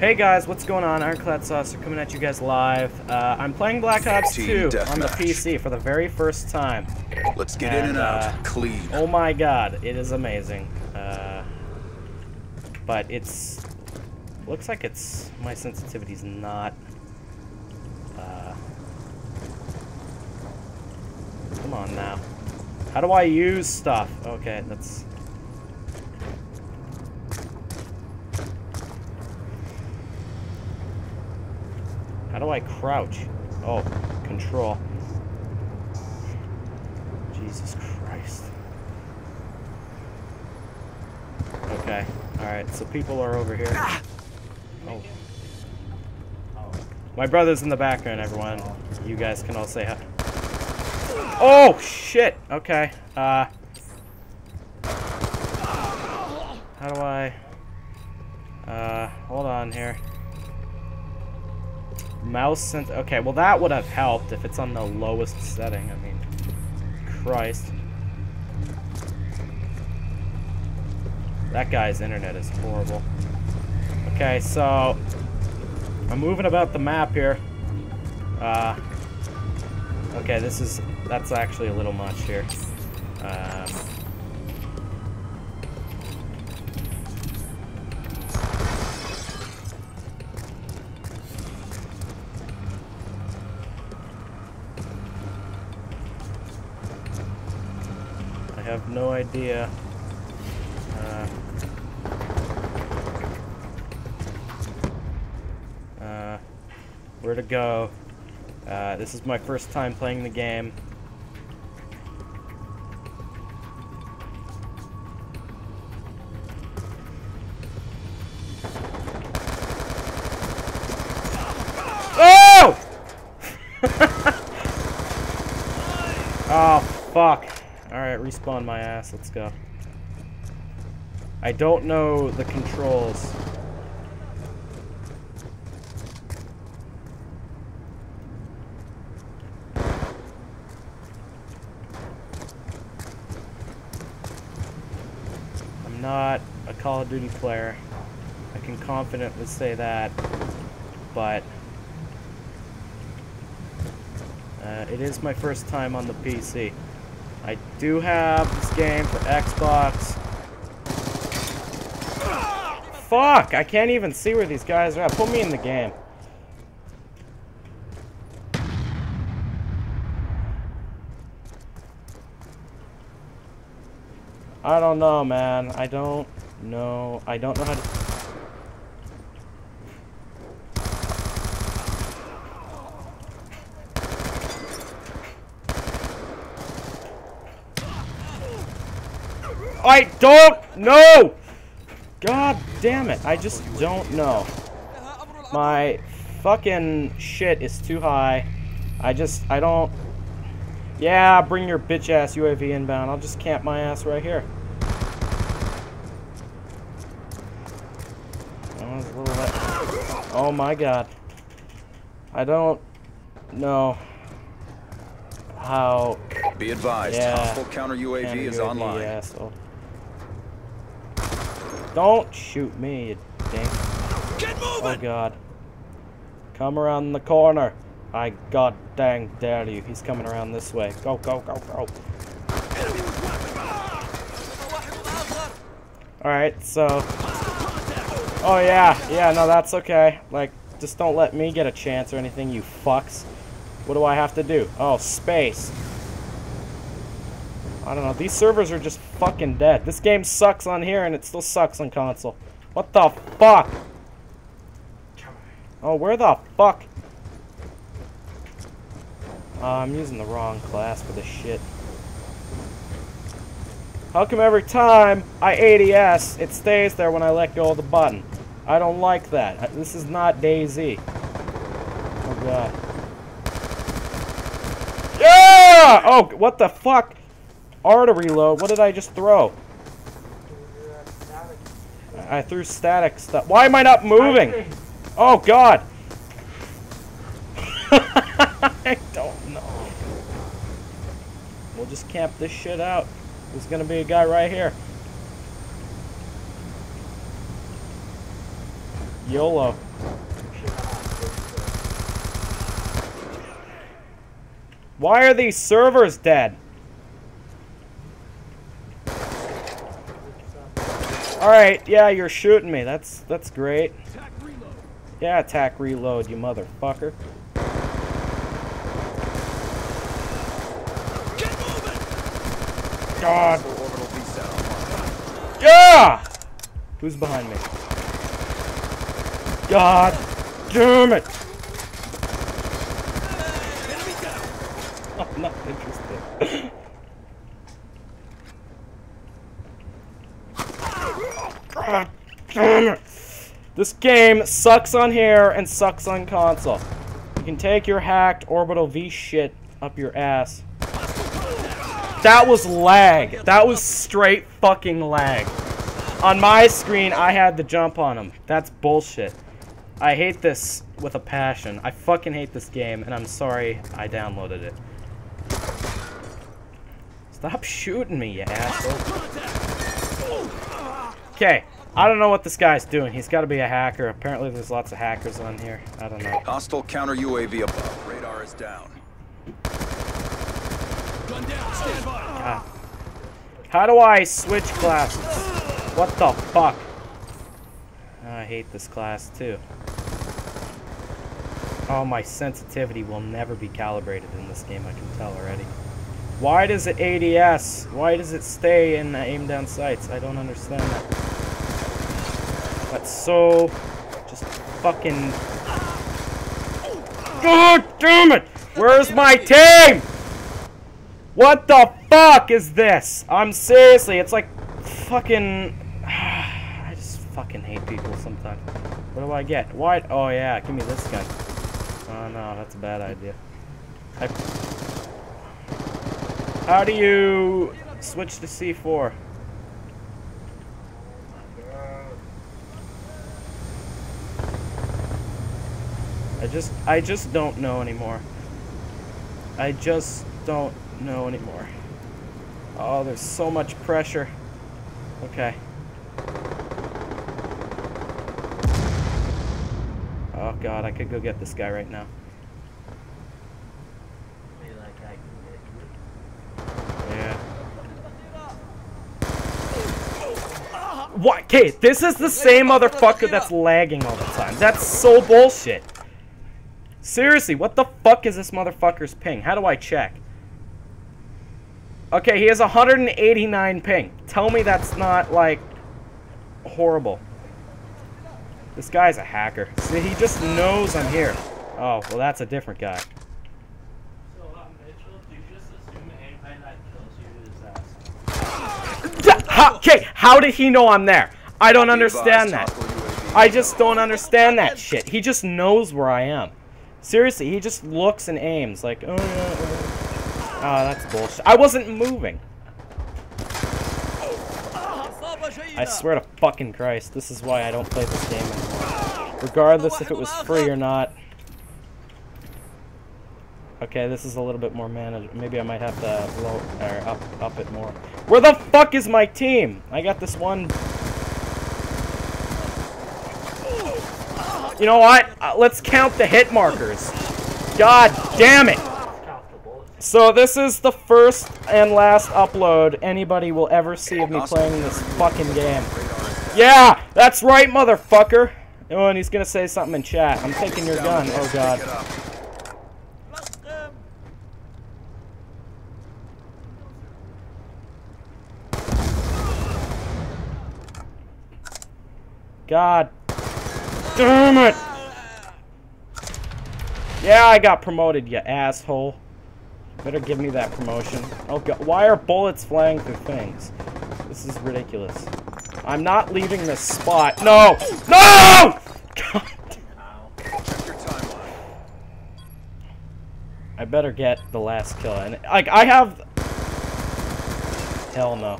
Hey guys, what's going on? Ironclad Saucer coming at you guys live. Uh, I'm playing Black Ops 2 on the. PC for the very first time. Let's get in and out. uh, Clean. Oh my god, it is amazing. Uh, but it's... Looks like it's... My sensitivity's not... Uh, come on now. How do I use stuff? Okay, that's... How do I crouch? Oh, control. Jesus Christ. Okay, alright, so people are over here. Oh. My brother's in the background, everyone. You guys can all say hi. Oh, shit! Okay, uh... How do I... Uh, hold on here. Mouse. Okay, well that would have helped if it's on the lowest setting. I mean, Christ. That guy's internet is horrible. Okay, so I'm moving about the map here. Uh, okay, this is that's actually a little much here. Um, have no idea. Uh, uh, where to go? Uh, this is my first time playing the game. Oh! oh, fuck. Alright, respawn my ass. Let's go. I don't know the controls. I'm not a Call of Duty player. I can confidently say that. But uh, it is my first time on the PC. I do have this game for Xbox. Fuck! I can't even see where these guys are at. Put me in the game. I don't know, man. I don't know. I don't know how to... I don't know! God damn it, I just don't know. My fucking shit is too high. I just, I don't... Yeah, bring your bitch ass UAV inbound. I'll just camp my ass right here. Oh my god. I don't know how Be advised. Yeah. Hostile counter UAV Damn is UAV, online. asshole. Don't shoot me, you dink. Oh god. Come around the corner. I god dang dare you. He's coming around this way. Go, go, go, go. Alright, so. Oh yeah, yeah, no, that's okay. Like, just don't let me get a chance or anything, you fucks. What do I have to do? Oh, space. I don't know. These servers are just fucking dead. This game sucks on here and it still sucks on console. What the fuck? Oh, where the fuck? Uh, I'm using the wrong class for this shit. How come every time I ADS, it stays there when I let go of the button? I don't like that. This is not DayZ. Oh god. Yeah! Oh, what the fuck? R to reload. What did I just throw? I threw static stuff. Why am I not moving? Oh god. I don't know. We'll just camp this shit out. There's gonna be a guy right here. YOLO. Why are these servers dead? Alright, yeah, you're shooting me. That's that's great. Yeah, attack reload, you motherfucker. God. Orbital VSAT Yeah! Who's behind me? God damn it! I'm not interested. This game sucks on here and sucks on console. You can take your hacked orbital V shit up your ass. That was lag. That was straight fucking lag. On my screen, I had the jump on him. That's bullshit. I hate this with a passion. I fucking hate this game, and I'm sorry I downloaded it. Stop shooting me, you asshole. Okay, I don't know what this guy's doing. He's got to be a hacker. Apparently there's lots of hackers on here. I don't know. Hostile counter UAV above. Radar is down. Gun down. Stand by. God. How do I switch classes? What the fuck? Ah, I hate this class too. Oh, my sensitivity will never be calibrated in this game, I can tell already. Why does it ADS? Why does it stay in aim down sights? I don't understand that. That's so... just fucking... God damn it! Where's my team? What the fuck is this? I'm seriously, it's like fucking... I just fucking hate people sometimes. What do I get? Why? Oh yeah, give me this gun. Oh no, that's a bad idea. I... How do you switch to C4? Just, I just don't know anymore. I just don't know anymore. Oh, there's so much pressure. Okay. Oh god, I could go get this guy right now. Yeah. What? Okay, this is the same motherfucker that's lagging all the time. That's so bullshit. Seriously, what the fuck is this motherfucker's ping? How do I check? Okay, he has 189 ping. Tell me that's not, like, horrible. This guy's a hacker. See, he just knows I'm here. Oh, well, that's a different guy. So, uh, Mitchell, do you just assume anybody that kills you is ass? How, okay, how did he know I'm there? I don't understand that. I just don't understand that shit. He just knows where I am. Seriously, he just looks and aims like, oh yeah. uh." Oh, that's bullshit. I wasn't moving. I swear to fucking Christ, this is why I don't play this game anymore. Regardless if it was free or not. Okay, this is a little bit more manageable. Maybe I might have to blow, or up up it more. Where the fuck is my team? I got this one. You know what? Uh, let's count the hit markers. God damn it! So this is the first and last upload anybody will ever see of me playing this fucking game. Yeah, that's right, motherfucker. Oh, and he's gonna say something in chat. I'm taking your gun. Oh god. Pick it up. God damn it! Yeah, I got promoted, you asshole. Better give me that promotion. Oh god, why are bullets flying through things? This is ridiculous. I'm not leaving this spot. No! No! God. I better get the last kill. And like I have Hell no.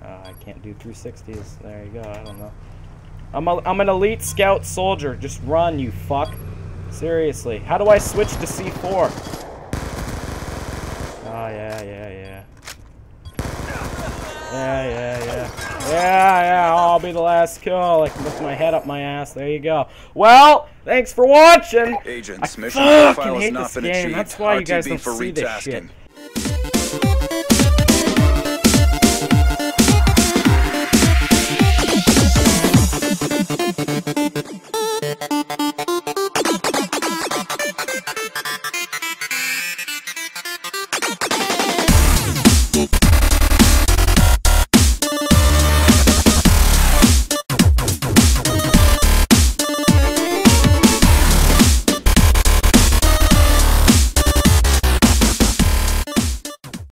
Uh, I can't do 360s. There you go. I don't know. I'm a, I'm an elite scout soldier. Just run, you fuck. Seriously. How do I switch to C4? Oh, ah, yeah, yeah, yeah. Yeah, yeah, yeah. Yeah, yeah. Oh, I'll be the last kill. I can lift my head up my ass. There you go. Well, thanks for watching. Agents, I mission profile has not been game. achieved. That's why you guys don't see this shit.